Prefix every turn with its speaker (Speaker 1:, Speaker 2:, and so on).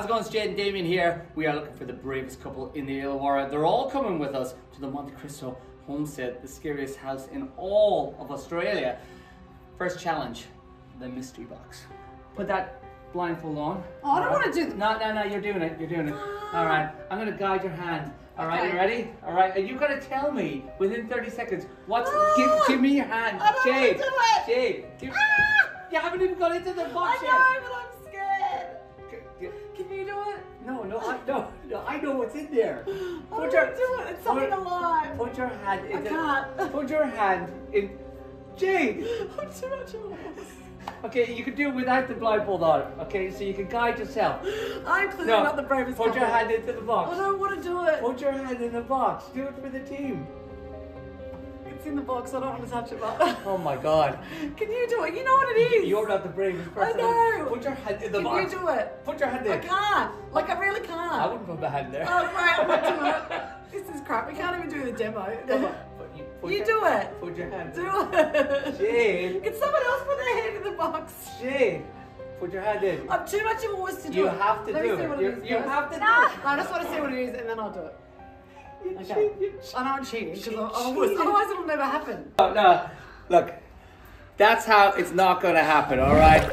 Speaker 1: How's it going? It's Jade and Damien here. We are looking for the bravest couple in the Illawarra. They're all coming with us to the Monte Cristo homestead, the scariest house in all of Australia. First challenge, the mystery box. Put that blindfold on.
Speaker 2: Oh, I don't
Speaker 1: Alright?
Speaker 2: wanna do th-
Speaker 1: No, no, no, you're doing it. You're doing it. All right, I'm gonna guide your hand. All right,
Speaker 2: Okay.
Speaker 1: you ready? All right, and you gotta tell me within 30 seconds what's.
Speaker 2: Ah!
Speaker 1: give, give me your hand,
Speaker 2: I
Speaker 1: Jade.
Speaker 2: do it.
Speaker 1: Jade, give,
Speaker 2: Ah!
Speaker 1: you haven't even got into the
Speaker 2: I
Speaker 1: box yet.
Speaker 2: know,
Speaker 1: No, no, I, no, no, I know what's in there.
Speaker 2: I
Speaker 1: Put your,
Speaker 2: it. It's something
Speaker 1: put-
Speaker 2: alive.
Speaker 1: Put your hand
Speaker 2: I
Speaker 1: in.
Speaker 2: can't.
Speaker 1: Put your hand in. Jade.
Speaker 2: I'm too much of a.
Speaker 1: Okay, you can do it without the blindfold on. Okay, so you can guide yourself.
Speaker 2: I'm clearly
Speaker 1: No,
Speaker 2: not the bravest
Speaker 1: put your hand into the box.
Speaker 2: I don't want to do it.
Speaker 1: Put your hand in the box. Do it for the team.
Speaker 2: It's in the box. I don't want to touch it, but
Speaker 1: Oh my God.
Speaker 2: can you do it? You know what it is.
Speaker 1: You're not the bravest person.
Speaker 2: I know.
Speaker 1: Put your hand in the
Speaker 2: Can
Speaker 1: box.
Speaker 2: you do it?
Speaker 1: Put your hand
Speaker 2: I can't. Like I really can't.
Speaker 1: I wouldn't put my hand there.
Speaker 2: Oh great, I'm not doing it. This is crap. We can't even do the demo.
Speaker 1: Put- you put
Speaker 2: You
Speaker 1: your-
Speaker 2: do it.
Speaker 1: Put your hand.
Speaker 2: Do it.
Speaker 1: Jade.
Speaker 2: Can someone else put their hand in the box?
Speaker 1: Jade. Put your hand in.
Speaker 2: I'm too much of a wuss to do
Speaker 1: You
Speaker 2: it.
Speaker 1: have to
Speaker 2: Let
Speaker 1: do it. You- you have to do it.
Speaker 2: I just want to see what it is and then I'll do it.
Speaker 1: You
Speaker 2: Okay.
Speaker 1: cheat, you
Speaker 2: I know I'm cheating because
Speaker 1: Cheat-
Speaker 2: I'm I'm a Otherwise it'll never happen.
Speaker 1: No, no. Look, that's how it's not going to happen, all right?